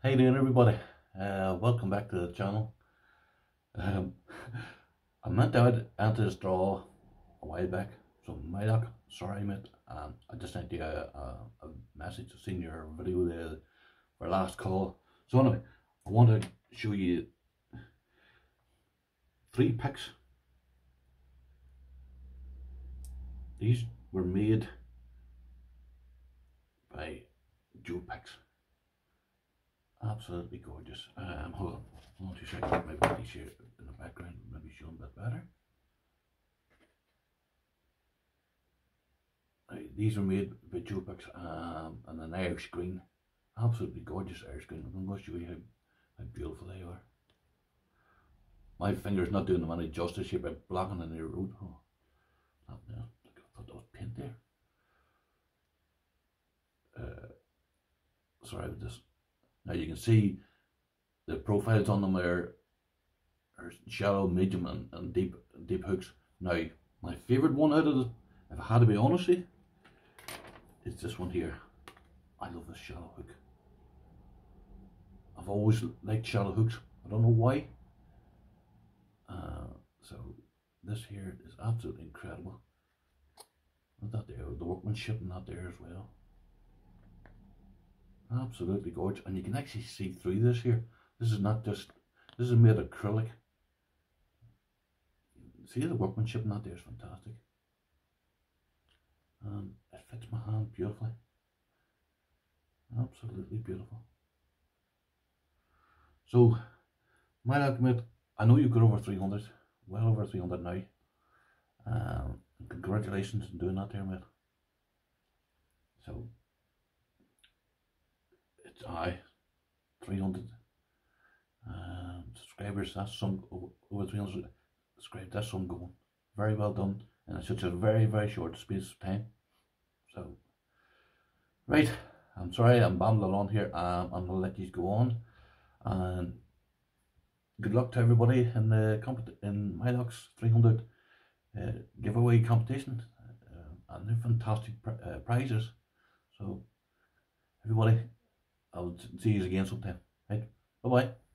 How you doing everybody? Uh, welcome back to the channel. Um, I meant to enter this draw a while back, so Mylok, sorry mate. Um, I just sent you a, a, a message, seen your video there for last call. So anyway, I want to show you three picks. These were made by Joe Picks absolutely gorgeous. Um, hold on, hold on two seconds. Put these here in the background, maybe show a bit better. These were made by Jopex um, and an Irish green. Absolutely gorgeous Irish green. I'm show you how, how beautiful they are. My finger's not doing them any justice here by blocking in the road. Oh, not there. I thought that was paint there. Uh, sorry about this. Now you can see the profiles on them are, are shallow, medium and, and deep deep hooks. Now my favourite one out of the, if I had to be honest with is this one here. I love this shallow hook. I've always liked shallow hooks. I don't know why. Uh, so this here is absolutely incredible. Not that there, the workmanship and that there as well. Absolutely gorgeous. And you can actually see through this here. This is not just, this is made of acrylic. See the workmanship in that there is fantastic. And it fits my hand beautifully. Absolutely beautiful. So, my argument, I know you've got over 300, well over 300 now. Um, congratulations on doing that there, mate. So, I 300 um, subscribers. That's some over 300 subscribers. That's some going. Very well done in such a very very short space of time. So, right. I'm sorry I'm babbling on here. Um, I'm gonna let you go on, and good luck to everybody in the compet in Mylok's 300 uh, giveaway competition, uh, and they're fantastic uh, prizes. So, everybody. I'll see you again sometime. Right? Bye bye.